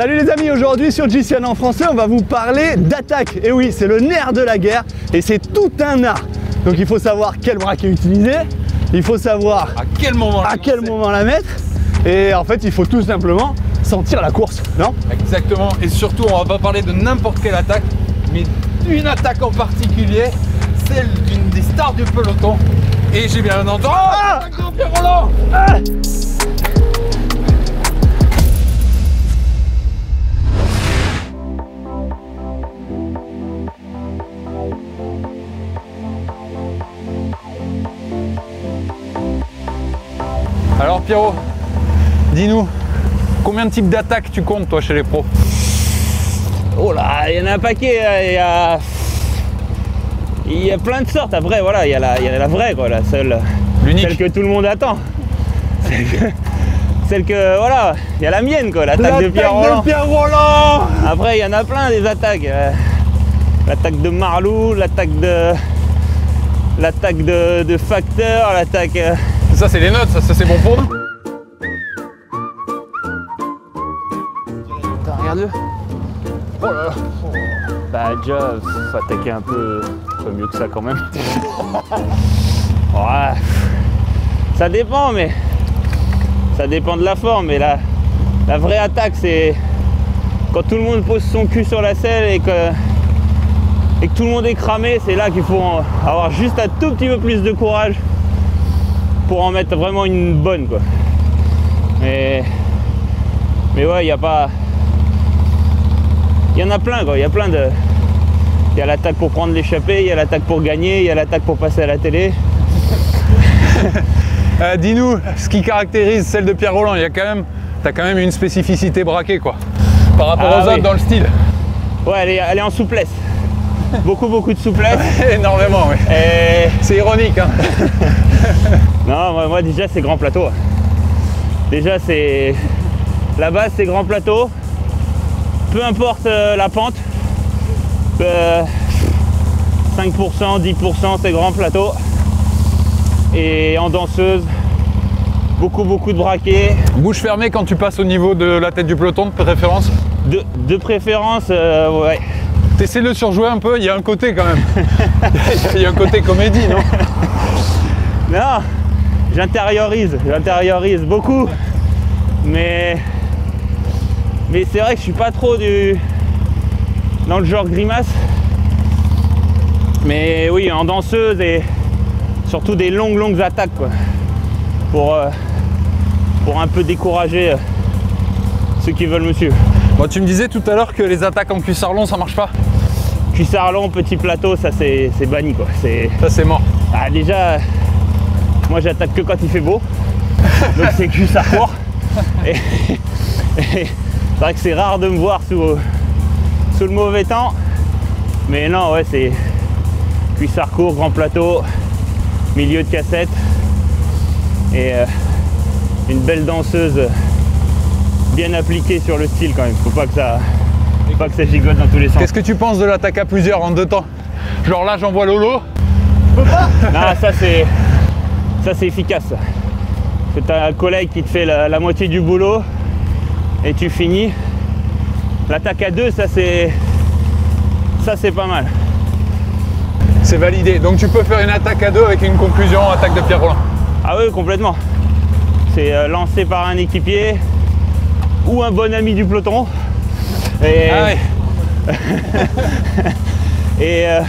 Salut les amis, aujourd'hui sur GCN en français, on va vous parler d'attaque. Et oui, c'est le nerf de la guerre et c'est tout un art. Donc il faut savoir quel braquet utiliser, il faut savoir À quel moment à quel moment la mettre et en fait il faut tout simplement sentir la course, non? Exactement. Et surtout, on va pas parler de n'importe quelle attaque, mais d'une attaque en particulier, celle d'une des stars du peloton. Et j'ai bien entendu. Oh, Ah Alors Pierrot, dis-nous, combien de types d'attaques tu comptes toi chez les pros Oh là, il y en a un paquet, hein, il y a... Il y a plein de sortes, après voilà, il y a la, il y a la vraie quoi, la seule, L'unique celle que tout le monde attend. Celle que, celle que- voilà, il y a la mienne quoi, l'attaque de Pierre Roland. Pierre Roland Après il y en a plein des attaques. euh, L'attaque de Marlou, l'attaque de... L'attaque de, de Facteur, l'attaque... Ça c'est les notes, ça, ça, c'est bon pour nous Regarde-le. Oh là là. Bah déjà, faut attaquer un peu, un peu mieux que ça quand même. ouais. Ça dépend, mais ça dépend de la forme. Mais la, la vraie attaque, c'est quand tout le monde pose son cul sur la selle et que, et que tout le monde est cramé, c'est là qu'il faut avoir juste un tout petit peu plus de courage pour en mettre vraiment une bonne quoi. Mais, mais ouais, il n'y a pas. Il y en a plein quoi, il y a plein de. Il y a l'attaque pour prendre l'échappée, il y a l'attaque pour gagner, il y a l'attaque pour passer à la télé. Euh, Dis-nous ce qui caractérise celle de Pierre Roland. Il y a quand même, t'as quand même une spécificité braquée quoi, par rapport Ah aux oui. autres dans le style. Ouais, elle est, elle est en souplesse. Beaucoup, beaucoup de souplesse. Énormément, oui. Et C'est ironique. Hein. non, moi, moi, déjà c'est grand plateau. Déjà c'est. La base c'est grand plateau. Peu importe euh, la pente. Euh, 5%, 10% c'est grand plateau. Et en danseuse, beaucoup beaucoup de braquets. Bouche fermée quand tu passes au niveau de la tête du peloton de préférence? De, de préférence, euh, ouais. T'essaies de le surjouer un peu, il y a un côté quand même. Il y a un côté comédie, non Non, j'intériorise, j'intériorise beaucoup. Mais, mais c'est vrai que je suis pas trop du dans le genre grimace. Mais oui, en danseuse et surtout des longues longues attaques quoi. Pour, euh, pour un peu décourager euh, ceux qui veulent me suivre. Bon, tu me disais tout à l'heure que les attaques en cuissard long ça marche pas. Cuissard long, petit plateau, ça c'est banni quoi. Ça c'est mort. Ah, déjà, moi j'attaque que quand il fait beau. Donc c'est cuissard court. Et, et c'est vrai que c'est rare de me voir sous, sous le mauvais temps. Mais non, ouais, c'est cuissard court, grand plateau, milieu de cassette. Et euh, une belle danseuse bien appliquée sur le style quand même. Faut pas que ça, pas que ça gigote dans tous les sens. Qu'est-ce que tu penses de l'attaque à plusieurs en deux temps? Genre là j'envoie Lolo. Non, ça c'est ça c'est efficace. C'est un collègue qui te fait la, la moitié du boulot et tu finis. L'attaque à deux, ça c'est ça c'est pas mal. C'est validé. Donc tu peux faire une attaque à deux avec une conclusion attaque de Pierre Roland. Ah oui, complètement. C'est euh, lancé par un équipier ou un bon ami du peloton. Et, Ah ouais. et, euh,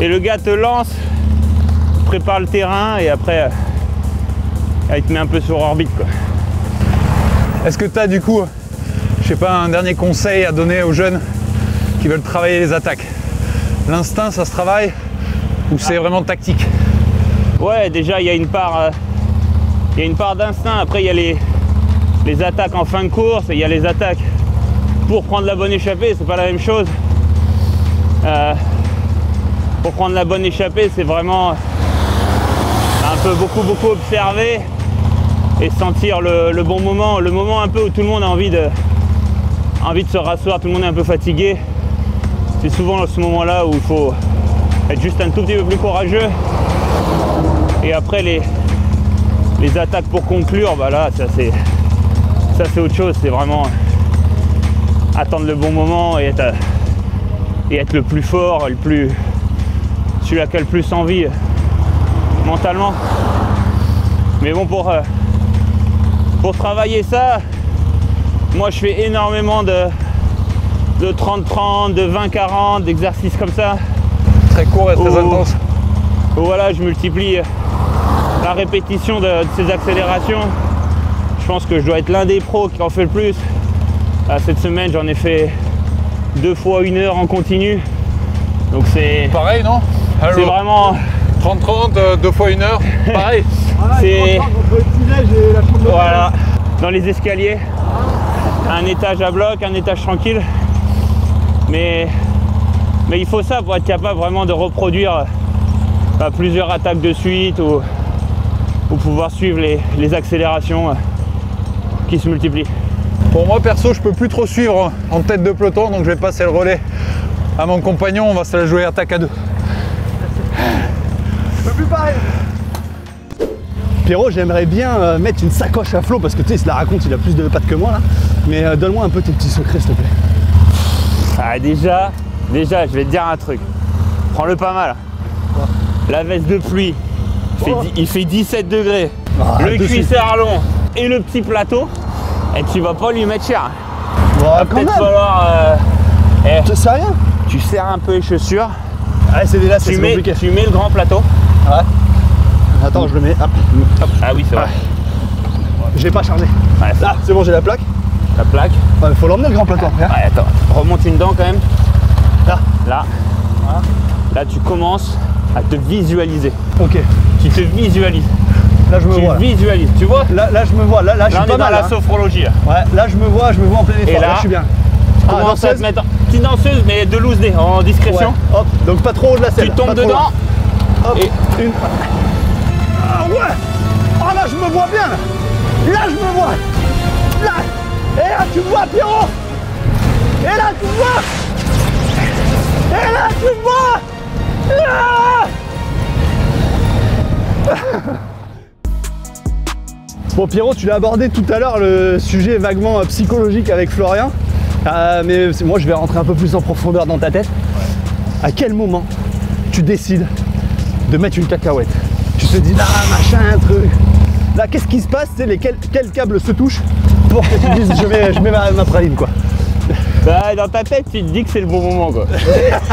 et le gars te lance, prépare le terrain et après euh, il te met un peu sur orbite quoi. Est-ce que tu as du coup, je sais pas, un dernier conseil à donner aux jeunes qui veulent travailler les attaques? L'instinct, ça se travaille ou c'est vraiment tactique? Ouais, déjà il y a une part, euh, il y a une part d'instinct. Après il y a les, les attaques en fin de course et il y a les attaques pour prendre la bonne échappée. C'est pas la même chose. Euh, pour prendre la bonne échappée, c'est vraiment un peu beaucoup beaucoup observer et sentir le, bon moment, le moment un peu où tout le monde a envie de, envie de se rasseoir, tout le monde est un peu fatigué. C'est souvent ce moment-là où il faut être juste un tout petit peu plus courageux. Et après les, les attaques pour conclure, bah là ça c'est ça c'est autre chose, c'est vraiment attendre le bon moment et être, euh, et être le plus fort, le plus, celui qui a le plus envie euh, mentalement. Mais bon, pour, euh, pour travailler ça, moi je fais énormément de, de 30-30, de 20-40, d'exercices comme ça. Très court et très intense. où voilà, je multiplie la répétition de, de ces accélérations. Je pense que je dois être l'un des pros qui en fait le plus. Ah, cette semaine, j'en ai fait deux fois une heure en continu. Donc c'est Pareil, non c'est vraiment 30-30, euh, deux fois une heure. Pareil. C'est- voilà dans les escaliers. Un étage à bloc, un étage tranquille. Mais, mais il faut ça pour être capable vraiment de reproduire bah, plusieurs attaques de suite ou, ou pouvoir suivre les, les accélérations euh, qui se multiplient. Pour moi, perso, je peux plus trop suivre en tête de peloton, donc je vais passer le relais à mon compagnon. On va se la jouer attaque à deux. Je peux plus parler. Pierrot, j'aimerais bien euh, mettre une sacoche à flot parce que tu sais, il se la raconte, il a plus de pattes que moi là. Mais euh, donne-moi un peu tes petits secrets, s'il te plaît. Ah, déjà, déjà, je vais te dire un truc. Prends-le pas mal. La veste de pluie, il fait, Oh. dix- il fait 17 degrés. Ah, le cuissard long et le petit plateau. Et tu vas pas lui mettre cher. Bon, Va peut-être falloir. euh, eh, tu sais rien tu serres un peu les chaussures. Ah, c'est c'est Tu mets, compliqué. tu mets le grand plateau. Ouais. Attends, je le mets. Hop. Hop. Ah oui, c'est vrai. J'ai pas chargé. Ouais, Là, c'est bon, j'ai la plaque. la plaque. Ouais, faut l'emmener le grand plateau après. hein. Ouais, attends. Remonte une dent quand même. Là. Là. Là, tu commences à te visualiser. Ok. Tu te visualises. Là, je me Tu vois. Là. visualises. Tu vois Là, là, je me vois. Là, là, je Là, suis on pas est dans mal. la hein. sophrologie. Ouais, là, je me vois, je me vois en plein effort. Et là, je suis bien. Ah, Commence à danseuse te mettre petite danseuse, mais de loose day, en Ouais. discrétion. Hop. Donc pas trop haut de la selle. Tu tombes dedans. Hop. Et- Une. Ah ouais. Ah là, je me vois bien. Là, Là, je me vois. Là. Et là, tu me vois, Pierrot. Et là, tu me vois. Et là, tu me vois. Là. Bon Pierrot, tu l'as abordé tout à l'heure le sujet vaguement euh, psychologique avec Florian, Euh, mais moi je vais rentrer un peu plus en profondeur dans ta tête. À quel moment tu décides de mettre une cacahuète? Tu te dis ah machin truc. Là qu'est-ce qui se passe? C'est lesquels quels câbles se touchent pour que tu dises je mets, je mets ma, ma praline quoi. Bah, dans ta tête, tu te dis que c'est le bon moment, quoi.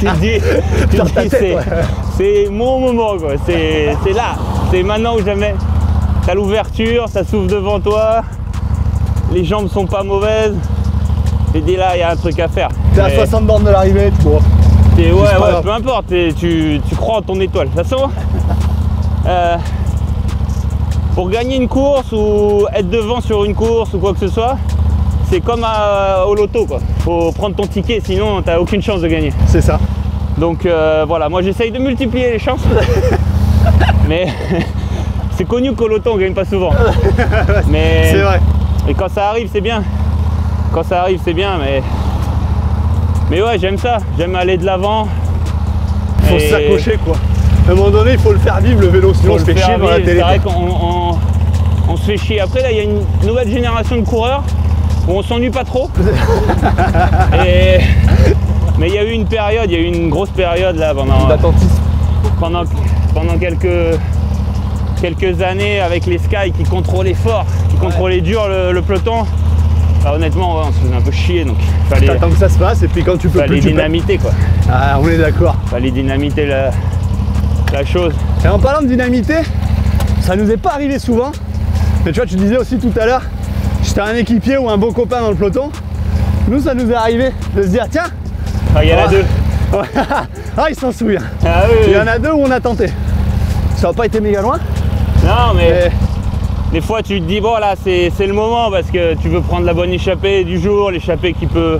tu te dis, tu te c'est, ouais. mon moment, quoi. C'est là. C'est maintenant ou jamais. T'as l'ouverture, ça s'ouvre devant toi. Les jambes sont pas mauvaises. Te dis là, il y a un truc à faire. T'es à Mais 60 bornes de l'arrivée, tu vois. ouais, ouais, peu importe. tu, tu crois en ton étoile. De toute façon, euh, pour gagner une course ou être devant sur une course ou quoi que ce soit, c'est comme à- au loto, quoi. Faut prendre ton ticket, sinon t'as aucune chance de gagner. C'est ça. Donc euh, voilà, moi j'essaye de multiplier les chances. Mais c'est connu qu'au loto on gagne pas souvent. Mais C'est vrai. et quand ça arrive, c'est bien. Quand ça arrive, c'est bien, mais mais ouais, j'aime ça. J'aime aller de l'avant. Faut Et s'accrocher quoi. À un moment donné, il faut le faire vivre le vélo, sinon faut on se fait chier dans la télé. C'est vrai qu'on on- on se fait chier. Après là, il y a une nouvelle génération de coureurs où on s'ennuie pas trop. Et- Mais il y a eu une période, il y a eu une grosse période là pendant D'attentisme. pendant, pendant quelques, quelques années avec les Sky qui contrôlaient fort, qui contrôlaient dur le, le peloton. Bah, honnêtement, ouais, on se faisait un peu chier donc fallait, T'attends que ça se passe et puis quand tu peux fallait plus, tu peux. dynamiter quoi. Ah, on est d'accord. Fallait dynamiter la, la chose. Et en parlant de dynamité, ça nous est pas arrivé souvent. Mais tu vois, tu disais aussi tout à l'heure, j'étais un équipier ou un beau copain dans le peloton. Nous, ça nous est arrivé de se dire, tiens, Ah, Il y en a Ah. deux. ah, il s'en souvient. Ah, oui, Il y en a deux où on a tenté. Ça n'a pas été méga loin. Non mais mais des fois tu te dis bon là c'est le moment parce que tu veux prendre la bonne échappée du jour, l'échappée qui peut,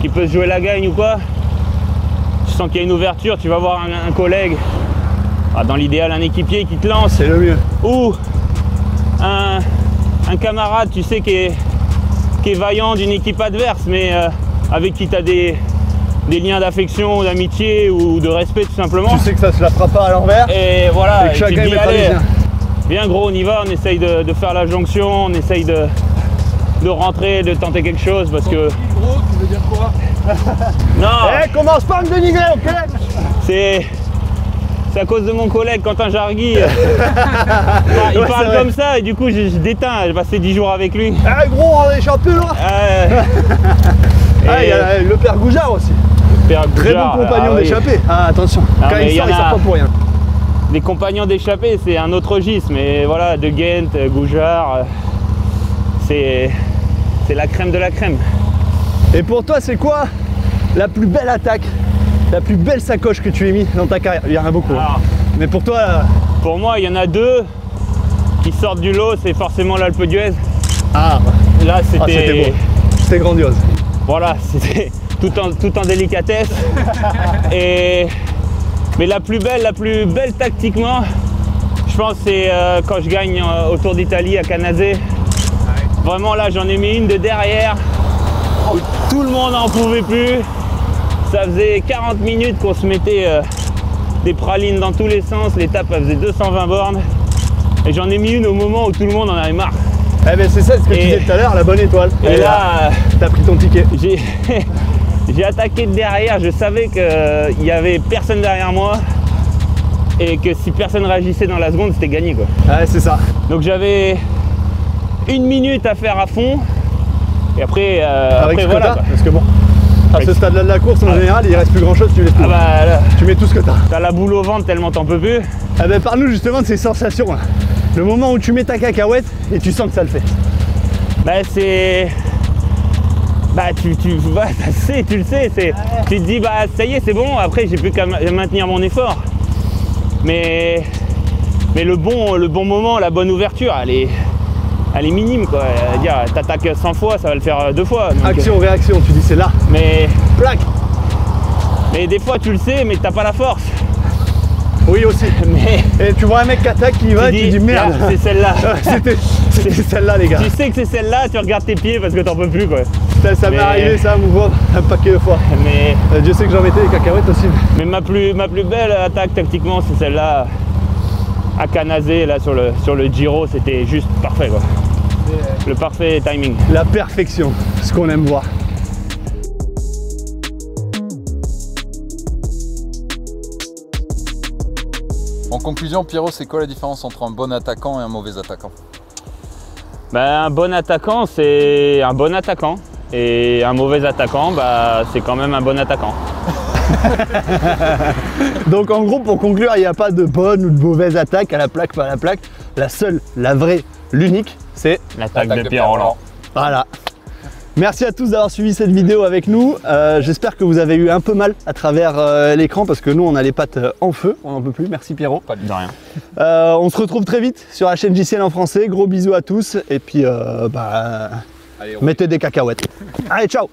qui peut se jouer la gagne ou quoi. Tu sens qu'il y a une ouverture, tu vas voir un, un collègue, ah, dans l'idéal un équipier qui te lance. c'est le mieux. ou un, un camarade, tu sais, qui est, qui est vaillant d'une équipe adverse, mais euh, avec qui tu as des, des liens d'affection, d'amitié ou de respect tout simplement. Tu sais que ça se la fera pas à l'envers. Et voilà, Et que et tu te chacun dis, mettra allez, viens gros, on y va, on essaye de, de faire la jonction, on essaye de, de rentrer, de tenter quelque chose parce que. Gros, tu veux dire quoi Non, Eh, commence pas à me dénigrer, ok c'est. C'est à cause de mon collègue Quentin Jargui. Il Ouais, parle comme ça et du coup je, je déteins. J'ai passé 10 jours avec lui. Eh, gros, on est champion là Euh, Ah, il y et a le père Goujard aussi. Père Très Goujard, bon compagnon ah oui. d'échappée. Ah, attention. Ah, Quand il sort, il sort a- pas pour rien. Les compagnons d'échappée, c'est un autre registre, mais voilà, de Ghent, Goujard, c'est c'est la crème de la crème. Et pour toi, c'est quoi la plus belle attaque, la plus belle sacoche que tu aies mis dans ta carrière? Il y en a beaucoup. hein. Alors, Mais pour toi, euh, pour moi, il y en a deux qui sortent du lot, c'est forcément l'Alpe d'Huez. ah, Là, ah, c'était. C'était grandiose. voilà, c'était tout en, tout en délicatesse. Et mais la plus belle, la plus belle tactiquement, je pense c'est euh, quand je gagne euh, au Tour d'Italie à Canazé. Vraiment là, j'en ai mis une de derrière. où Tout le monde n'en pouvait plus. Ça faisait 40 minutes qu'on se mettait euh, des pralines dans tous les sens. L'étape faisait 220 bornes. Et j'en ai mis une au moment où tout le monde en avait marre. Eh ben c'est ça ce que tu Et- disais tout à l'heure, la bonne étoile. Et là, euh, t'as pris ton ticket. j'ai attaqué de derrière, je savais qu'il y avait personne derrière moi et que si personne réagissait dans la seconde, c'était gagné quoi. Ouais, c'est ça. Donc j'avais une minute à faire à fond et après, euh, Avec après que voilà. parce que bon, à ce stade-là de la course, en général, il reste plus grand-chose, tu laisses tout. Ah bah là, Tu mets tout ce que t'as. t'as la boule au ventre tellement t'en peux plus. Eh ben parle-nous justement de ces sensations. là. Le moment où tu mets ta cacahuète et tu sens que ça le fait. Bah c'est. Bah tu, tu tu le sais, c'est. Tu te dis bah ça y est c'est bon, après j'ai plus qu'à ma- maintenir mon effort. Mais. Mais le bon, le bon moment, la bonne ouverture, elle est. Elle est minime quoi. Dire t'attaques 100 fois, ça va le faire deux fois. donc- Action, réaction, tu dis c'est là. Mais. Plaque. Mais des fois tu le sais mais t'as pas la force. Oui aussi. Mais. Et tu vois un mec qui attaque qui va et tu dis merde. Ah, c'est celle-là. C'était c'était celle-là les gars. tu sais que c'est celle-là, tu regardes tes pieds parce que t'en peux plus quoi. Ça, ça m'est Mais- arrivé ça à Mouvoir un paquet de fois. Mais. Euh, Dieu sait que j'en mettais des cacahuètes aussi. Mais ma plus, ma plus belle attaque tactiquement, c'est celle-là à Canazé, là sur le, sur le Giro, c'était juste parfait quoi. Le parfait timing. La perfection, ce qu'on aime voir. En conclusion, Pierrot, c'est quoi la différence entre un bon attaquant et un mauvais attaquant? Ben, un bon attaquant, c'est un bon attaquant. Et un mauvais attaquant, bah, c'est quand même un bon attaquant. Donc en gros, pour conclure, il n'y a pas de bonne ou de mauvaise attaque à la plaque, pas à la plaque. La seule, la vraie, l'unique, c'est L'attaque L'attaque de Pierre Roland. Voilà. Merci à tous d'avoir suivi cette vidéo avec nous. Euh, J'espère que vous avez eu un peu mal à travers euh, l'écran parce que nous on a les pattes euh, en feu, on n'en peut plus. Merci Pierrot. Pas De rien. Euh, on se retrouve très vite sur la chaîne JCL en français. Gros bisous à tous et puis bah, Allez, mettez des cacahuètes. Allez ciao